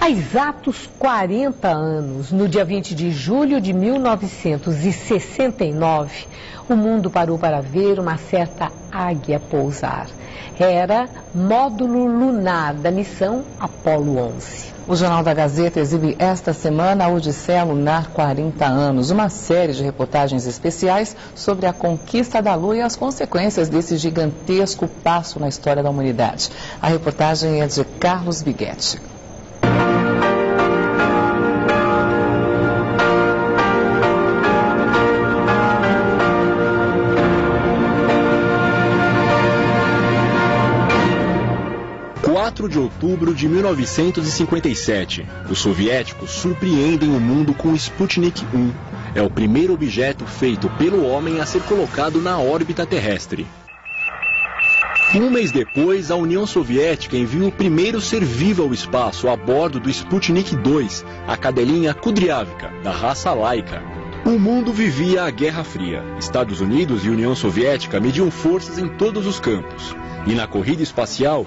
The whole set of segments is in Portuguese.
Há exatos 40 anos, no dia 20 de julho de 1969, o mundo parou para ver uma certa águia pousar. Era módulo lunar da missão Apolo 11. O Jornal da Gazeta exibe esta semana a Odisseia Lunar 40 anos, uma série de reportagens especiais sobre a conquista da Lua e as consequências desse gigantesco passo na história da humanidade. A reportagem é de Carlos Biguetti. 4 de outubro de 1957. Os soviéticos surpreendem o mundo com o Sputnik 1. É o primeiro objeto feito pelo homem a ser colocado na órbita terrestre. Um mês depois, a União Soviética envia o primeiro ser vivo ao espaço a bordo do Sputnik 2, a cadelinha Kudryavka, da raça laica. O mundo vivia a Guerra Fria. Estados Unidos e União Soviética mediam forças em todos os campos. E na corrida espacial,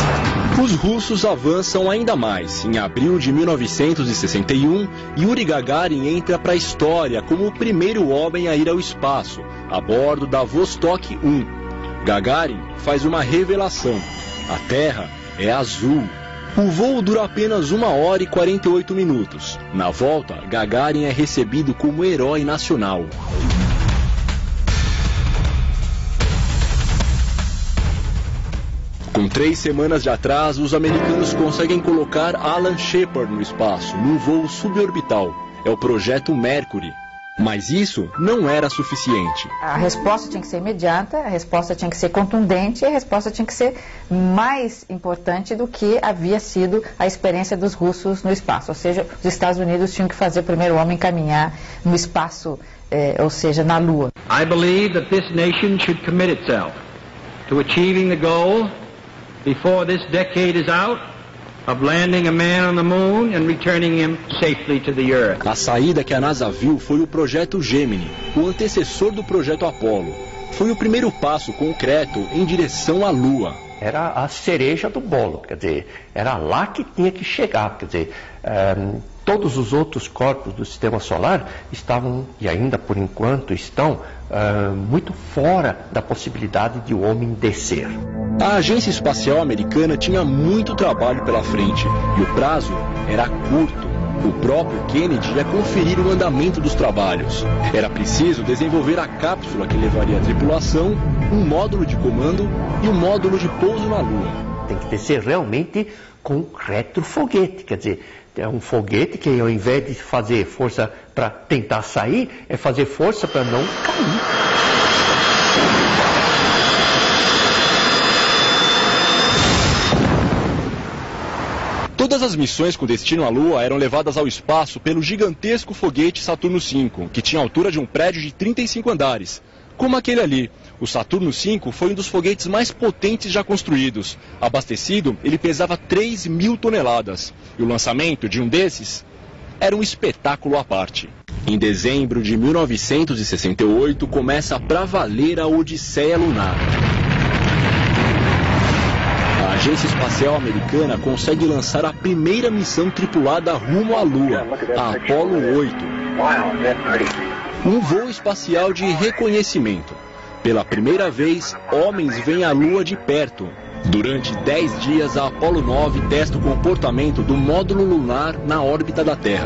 Os russos avançam ainda mais. Em abril de 1961, Yuri Gagarin entra para a história como o primeiro homem a ir ao espaço, a bordo da Vostok 1. Gagarin faz uma revelação: a Terra é azul. O voo dura apenas 1 hora e 48 minutos. Na volta, Gagarin é recebido como herói nacional. Com três semanas de atraso, os americanos conseguem colocar Alan Shepard no espaço, num voo suborbital. É o projeto Mercury. Mas isso não era suficiente. A resposta tinha que ser imediata, a resposta tinha que ser contundente e a resposta tinha que ser mais importante do que havia sido a experiência dos russos no espaço. Ou seja, os Estados Unidos tinham que fazer o primeiro homem caminhar no espaço, eh, ou seja, na Lua. I believe that this nation should commit itself to achieving the goal before this decade is out of landing a man on the moon and returning him safely to the earth. A saída que a NASA viu foi o projeto Gemini, o antecessor do projeto Apollo. Foi o primeiro passo concreto em direção à Lua. Era a cereja do bolo, quer dizer, era lá que tinha que chegar, quer dizer, um, todos os outros corpos do sistema solar estavam, e ainda por enquanto estão, uh, muito fora da possibilidade de o homem descer. A Agência Espacial Americana tinha muito trabalho pela frente e o prazo era curto. O próprio Kennedy ia conferir o andamento dos trabalhos. Era preciso desenvolver a cápsula que levaria a tripulação, um módulo de comando e um módulo de pouso na Lua. Tem que ser realmente com retrofoguete, quer dizer, é um foguete que ao invés de fazer força para tentar sair, é fazer força para não cair. Todas as missões com destino à Lua eram levadas ao espaço pelo gigantesco foguete Saturno V, que tinha altura de um prédio de 35 andares, como aquele ali. O Saturno V foi um dos foguetes mais potentes já construídos. Abastecido, ele pesava 3 mil toneladas. E o lançamento de um desses era um espetáculo à parte. Em dezembro de 1968, começa para valer a Odisseia Lunar. Agência Espacial Americana consegue lançar a primeira missão tripulada rumo à Lua, a Apollo 8. Um voo espacial de reconhecimento. Pela primeira vez, homens veem a Lua de perto. Durante 10 dias, a Apollo 9 testa o comportamento do módulo lunar na órbita da Terra.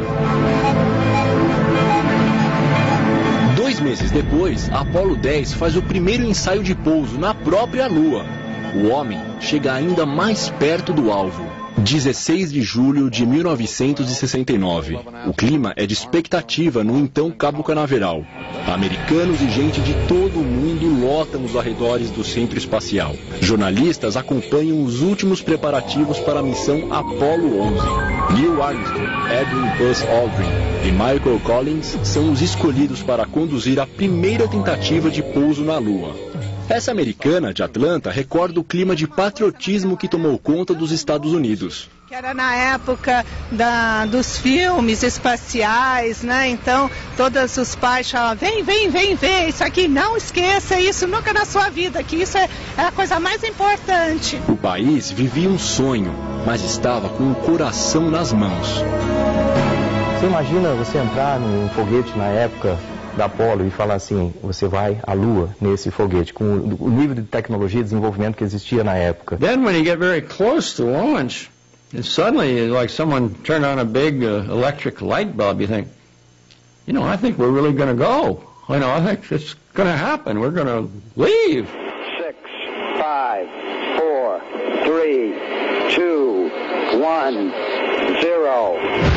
Dois meses depois, a Apollo 10 faz o primeiro ensaio de pouso na própria Lua o homem chega ainda mais perto do alvo. 16 de julho de 1969. O clima é de expectativa no então Cabo Canaveral. Americanos e gente de todo o mundo lotam os arredores do centro espacial. Jornalistas acompanham os últimos preparativos para a missão Apollo 11. Neil Armstrong, Edwin Buzz Aldrin e Michael Collins são os escolhidos para conduzir a primeira tentativa de pouso na Lua. Essa americana de Atlanta recorda o clima de patriotismo que tomou conta dos Estados Unidos. Que era na época da, dos filmes espaciais, né? Então, todos os pais falavam, vem, vem, vem ver, isso aqui, não esqueça isso nunca na sua vida, que isso é, é a coisa mais importante. O país vivia um sonho, mas estava com o coração nas mãos. Você imagina você entrar num foguete na época da Apollo e falar assim, você vai à Lua nesse foguete, com o nível de tecnologia e desenvolvimento que existia na época. Then when you get very close to launch, it's suddenly like someone turned on a big uh, electric light bulb. You think, you know, I think we're really going to go. I know, I think it's going to happen. We're going to leave. Six, five, four, three, two, one, zero.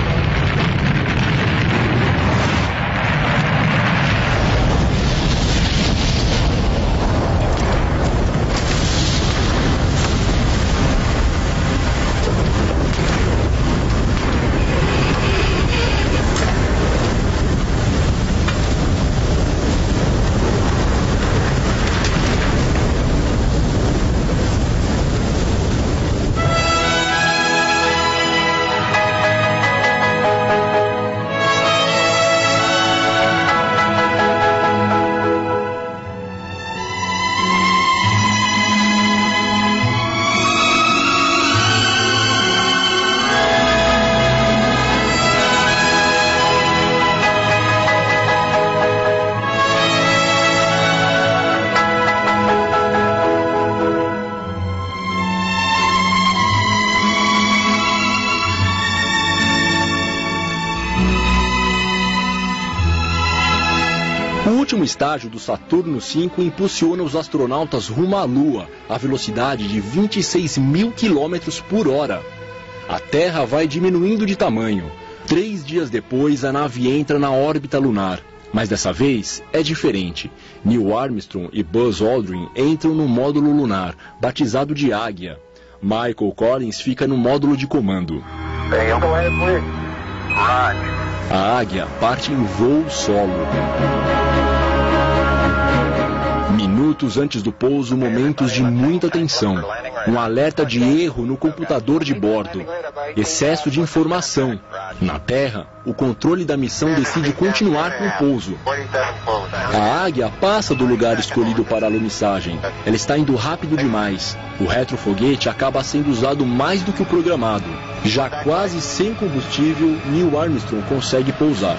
Estágio do Saturno V impulsiona os astronautas rumo à Lua, a velocidade de 26 mil quilômetros por hora. A Terra vai diminuindo de tamanho. Três dias depois, a nave entra na órbita lunar. Mas dessa vez é diferente. Neil Armstrong e Buzz Aldrin entram no módulo lunar, batizado de Águia. Michael Collins fica no módulo de comando. A Águia parte em voo solo. Minutos antes do pouso, momentos de muita tensão. Um alerta de erro no computador de bordo. Excesso de informação. Na Terra, o controle da missão decide continuar com o pouso. A águia passa do lugar escolhido para a alunissagem. Ela está indo rápido demais. O retrofoguete acaba sendo usado mais do que o programado. Já quase sem combustível, Neil Armstrong consegue pousar.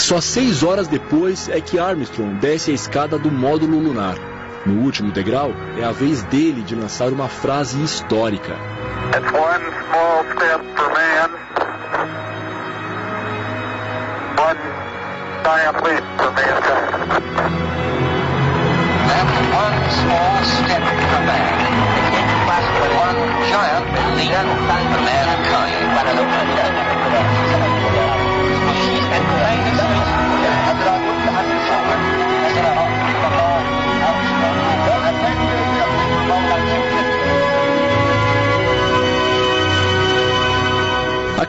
Só seis horas depois é que Armstrong desce a escada do módulo lunar. No último degrau, é a vez dele de lançar uma frase histórica. It's one small step for man, one giant leap for mankind. That's one small step for man, one giant leap for mankind.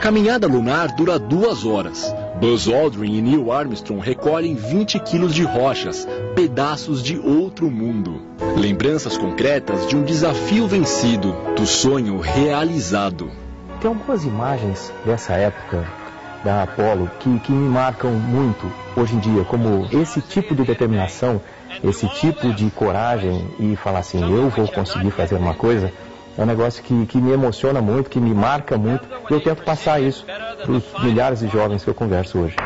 Caminhada lunar dura duas horas. Buzz Aldrin e Neil Armstrong recolhem 20 quilos de rochas, pedaços de outro mundo. Lembranças concretas de um desafio vencido, do sonho realizado. Tem algumas imagens dessa época da Apollo que, que me marcam muito hoje em dia, como esse tipo de determinação, esse tipo de coragem e falar assim, eu vou conseguir fazer uma coisa, é um negócio que, que me emociona muito, que me marca muito, e eu tento passar isso para os milhares de jovens que eu converso hoje.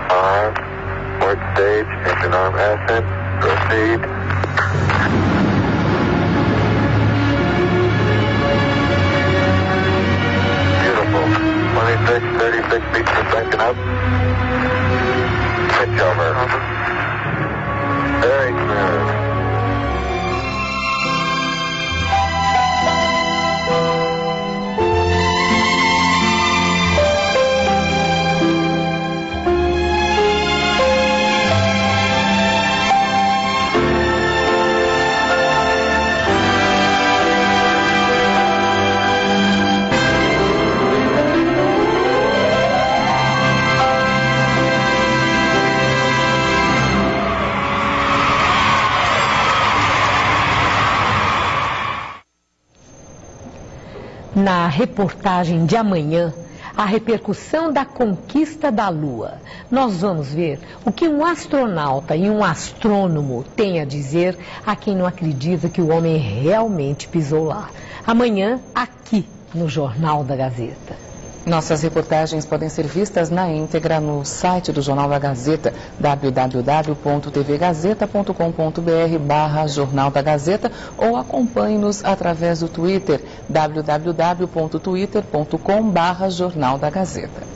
Beautiful. 26, 36 feet per second up. Pitch over. Na reportagem de amanhã, a repercussão da conquista da Lua. Nós vamos ver o que um astronauta e um astrônomo têm a dizer a quem não acredita que o homem realmente pisou lá. Amanhã, aqui no Jornal da Gazeta. Nossas reportagens podem ser vistas na íntegra no site do Jornal da Gazeta, www.tvgazeta.com.br barra Jornal da Gazeta ou acompanhe-nos através do Twitter, www.twitter.com barra Jornal da Gazeta.